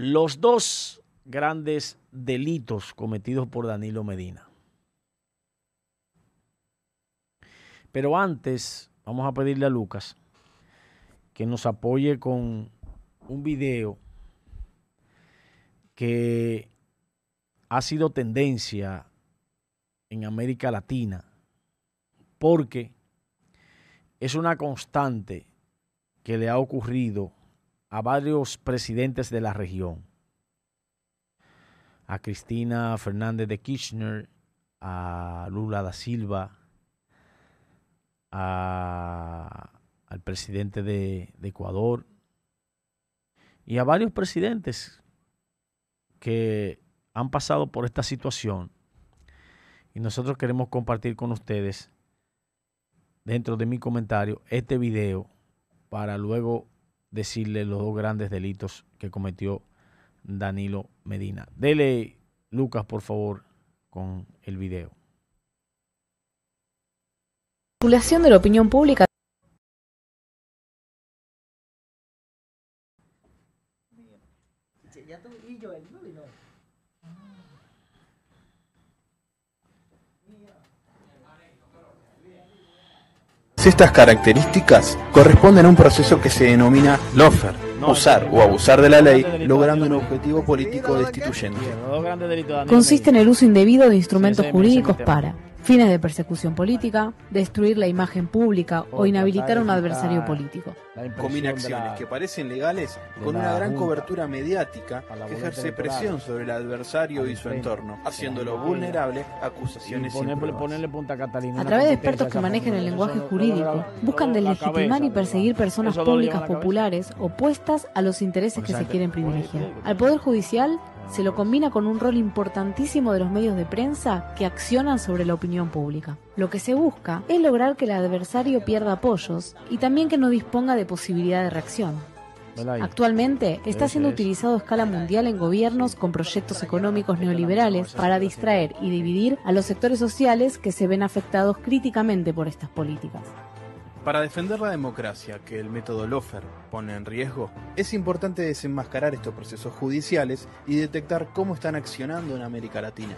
los dos grandes delitos cometidos por Danilo Medina. Pero antes, vamos a pedirle a Lucas que nos apoye con un video que ha sido tendencia en América Latina porque es una constante que le ha ocurrido a varios presidentes de la región. A Cristina Fernández de Kirchner, a Lula da Silva, a, al presidente de, de Ecuador y a varios presidentes que han pasado por esta situación y nosotros queremos compartir con ustedes dentro de mi comentario este video para luego decirle los dos grandes delitos que cometió Danilo Medina. Dele, Lucas, por favor, con el video. Manipulación de la opinión pública. Estas características corresponden a un proceso que se denomina lofer, usar o abusar de la ley, logrando un objetivo político destituyente. Consiste en el uso indebido de instrumentos jurídicos para fines de persecución política, destruir la imagen pública o inhabilitar a un adversario político. Combina acciones que parecen legales con una gran cobertura mediática que ejerce presión sobre el adversario y su entorno, haciéndolo vulnerable a acusaciones A través de expertos que manejan el lenguaje jurídico, buscan deslegitimar y perseguir personas públicas populares opuestas a los intereses que se quieren privilegiar. Al Poder Judicial se lo combina con un rol importantísimo de los medios de prensa que accionan sobre la opinión pública. Lo que se busca es lograr que el adversario pierda apoyos y también que no disponga de posibilidad de reacción. Actualmente está siendo utilizado a escala mundial en gobiernos con proyectos económicos neoliberales para distraer y dividir a los sectores sociales que se ven afectados críticamente por estas políticas. Para defender la democracia que el método Lofer pone en riesgo, es importante desenmascarar estos procesos judiciales y detectar cómo están accionando en América Latina.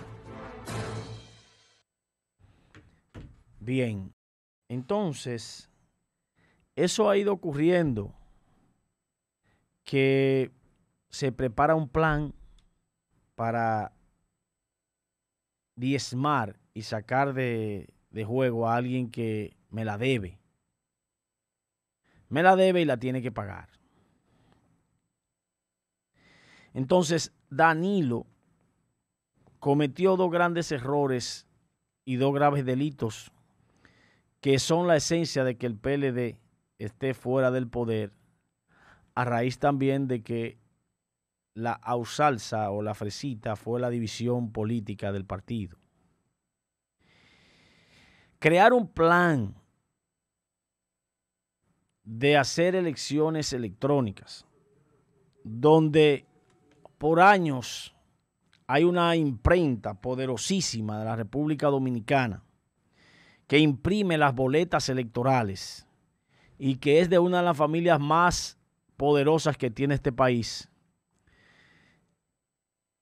Bien, entonces, eso ha ido ocurriendo, que se prepara un plan para diezmar y sacar de, de juego a alguien que me la debe me la debe y la tiene que pagar. Entonces, Danilo cometió dos grandes errores y dos graves delitos que son la esencia de que el PLD esté fuera del poder, a raíz también de que la ausalsa o la fresita fue la división política del partido. Crear un plan de hacer elecciones electrónicas, donde por años hay una imprenta poderosísima de la República Dominicana que imprime las boletas electorales y que es de una de las familias más poderosas que tiene este país,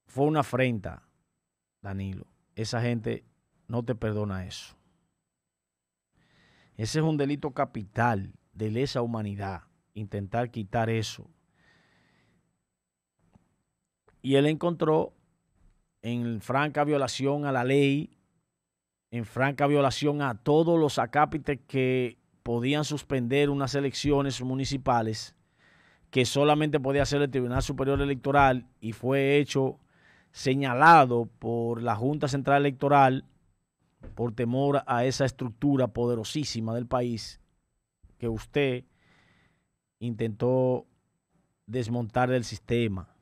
fue una afrenta, Danilo. Esa gente no te perdona eso. Ese es un delito capital de lesa humanidad, intentar quitar eso. Y él encontró en franca violación a la ley, en franca violación a todos los acápites que podían suspender unas elecciones municipales, que solamente podía hacer el Tribunal Superior Electoral y fue hecho señalado por la Junta Central Electoral por temor a esa estructura poderosísima del país que usted intentó desmontar del sistema.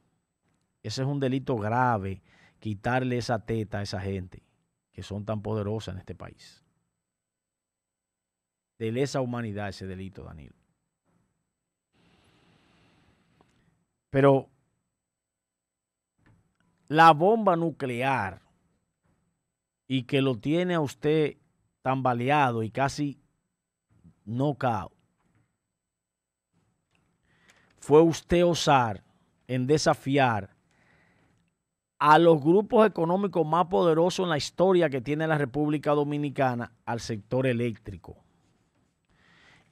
Ese es un delito grave, quitarle esa teta a esa gente que son tan poderosas en este país. De lesa humanidad ese delito, Danilo. Pero la bomba nuclear y que lo tiene a usted tambaleado y casi no cao. Fue usted osar en desafiar a los grupos económicos más poderosos en la historia que tiene la República Dominicana al sector eléctrico.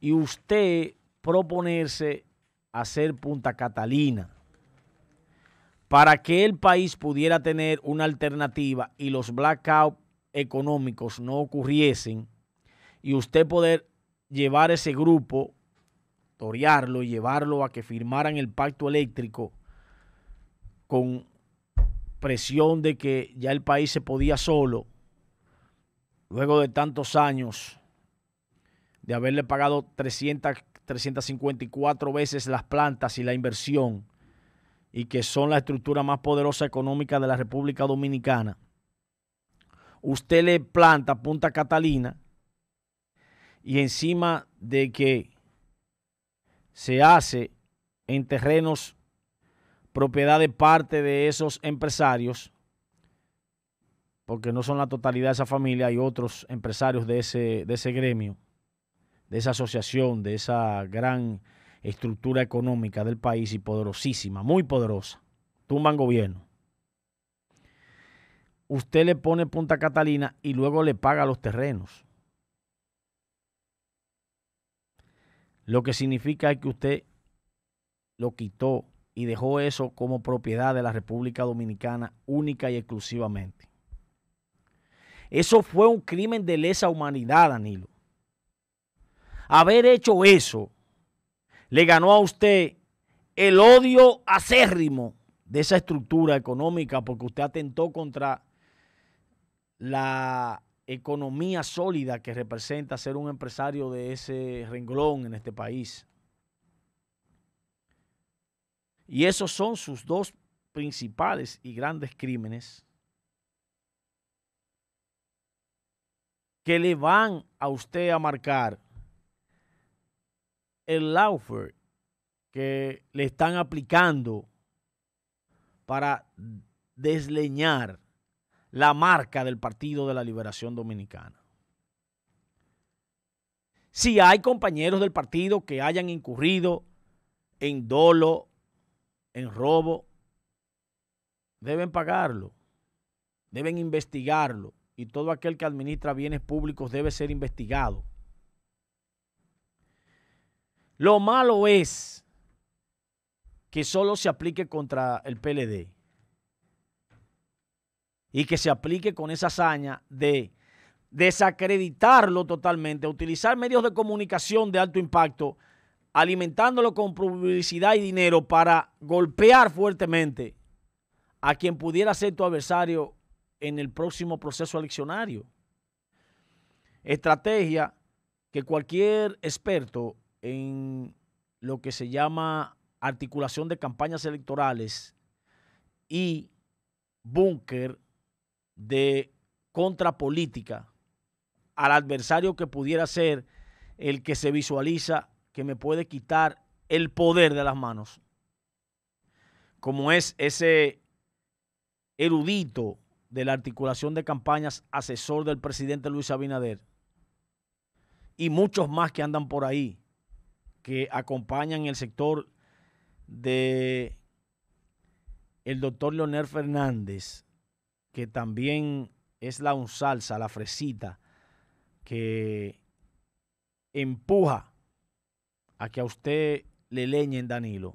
Y usted proponerse hacer Punta Catalina para que el país pudiera tener una alternativa y los blackouts económicos no ocurriesen y usted poder llevar ese grupo, torearlo y llevarlo a que firmaran el pacto eléctrico con presión de que ya el país se podía solo, luego de tantos años de haberle pagado 300, 354 veces las plantas y la inversión, y que son la estructura más poderosa económica de la República Dominicana, usted le planta Punta Catalina y encima de que se hace en terrenos propiedad de parte de esos empresarios, porque no son la totalidad de esa familia, hay otros empresarios de ese, de ese gremio, de esa asociación, de esa gran estructura económica del país y poderosísima, muy poderosa. Tumban gobierno. Usted le pone Punta Catalina y luego le paga los terrenos. Lo que significa que usted lo quitó y dejó eso como propiedad de la República Dominicana única y exclusivamente. Eso fue un crimen de lesa humanidad, Danilo. Haber hecho eso le ganó a usted el odio acérrimo de esa estructura económica porque usted atentó contra la economía sólida que representa ser un empresario de ese renglón en este país. Y esos son sus dos principales y grandes crímenes que le van a usted a marcar el lawfare que le están aplicando para desleñar la marca del Partido de la Liberación Dominicana. Si hay compañeros del partido que hayan incurrido en dolo, en robo, deben pagarlo, deben investigarlo y todo aquel que administra bienes públicos debe ser investigado. Lo malo es que solo se aplique contra el PLD y que se aplique con esa hazaña de desacreditarlo totalmente, utilizar medios de comunicación de alto impacto, alimentándolo con publicidad y dinero para golpear fuertemente a quien pudiera ser tu adversario en el próximo proceso eleccionario. Estrategia que cualquier experto en lo que se llama articulación de campañas electorales y búnker de contrapolítica al adversario que pudiera ser el que se visualiza que me puede quitar el poder de las manos, como es ese erudito de la articulación de campañas, asesor del presidente Luis Abinader, y muchos más que andan por ahí, que acompañan el sector de el doctor Leonel Fernández, que también es la unsalsa, la fresita, que empuja a que a usted le leñen Danilo.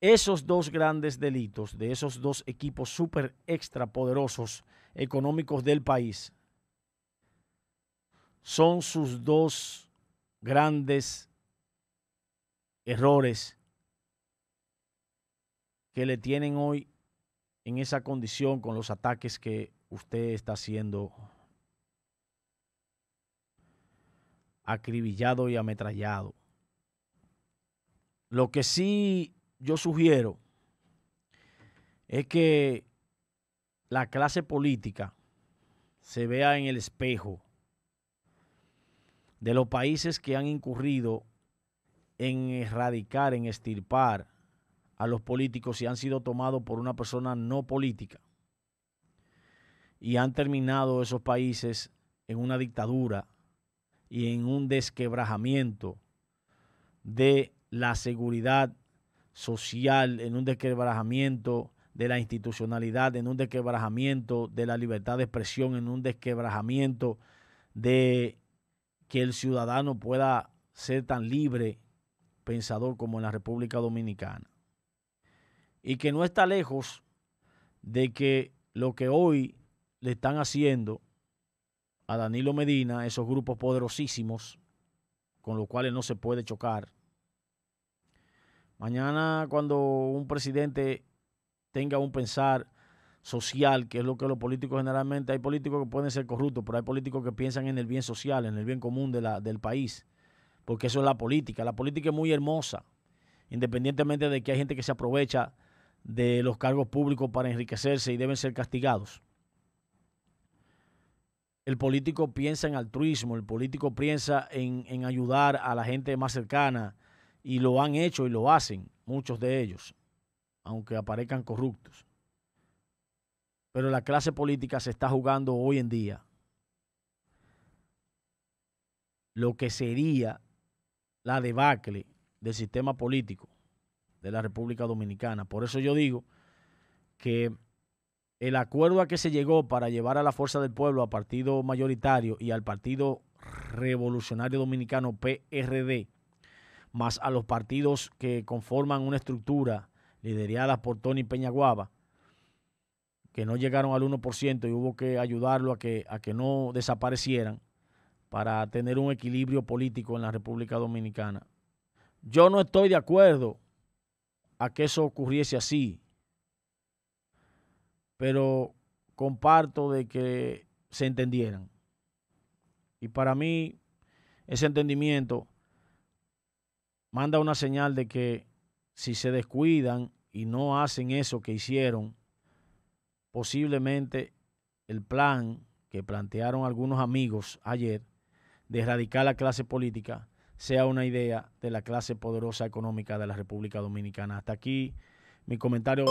Esos dos grandes delitos de esos dos equipos súper extra poderosos económicos del país son sus dos grandes errores que le tienen hoy en esa condición con los ataques que usted está haciendo acribillado y ametrallado. Lo que sí yo sugiero es que la clase política se vea en el espejo de los países que han incurrido en erradicar, en estirpar a los políticos y han sido tomados por una persona no política. Y han terminado esos países en una dictadura y en un desquebrajamiento de la seguridad social, en un desquebrajamiento de la institucionalidad, en un desquebrajamiento de la libertad de expresión, en un desquebrajamiento de que el ciudadano pueda ser tan libre pensador como en la República Dominicana. Y que no está lejos de que lo que hoy le están haciendo a Danilo Medina, esos grupos poderosísimos, con los cuales no se puede chocar. Mañana cuando un presidente tenga un pensar social, que es lo que los políticos generalmente, hay políticos que pueden ser corruptos, pero hay políticos que piensan en el bien social, en el bien común de la, del país, porque eso es la política. La política es muy hermosa, independientemente de que hay gente que se aprovecha de los cargos públicos para enriquecerse y deben ser castigados. El político piensa en altruismo, el político piensa en, en ayudar a la gente más cercana y lo han hecho y lo hacen, muchos de ellos, aunque aparezcan corruptos. Pero la clase política se está jugando hoy en día lo que sería la debacle del sistema político de la República Dominicana. Por eso yo digo que el acuerdo a que se llegó para llevar a la Fuerza del Pueblo a partido mayoritario y al Partido Revolucionario Dominicano PRD, más a los partidos que conforman una estructura liderada por Tony Peñaguaba, que no llegaron al 1% y hubo que ayudarlo a que, a que no desaparecieran para tener un equilibrio político en la República Dominicana. Yo no estoy de acuerdo a que eso ocurriese así, pero comparto de que se entendieran. Y para mí, ese entendimiento manda una señal de que si se descuidan y no hacen eso que hicieron, posiblemente el plan que plantearon algunos amigos ayer de erradicar la clase política sea una idea de la clase poderosa económica de la República Dominicana. Hasta aquí mi comentario.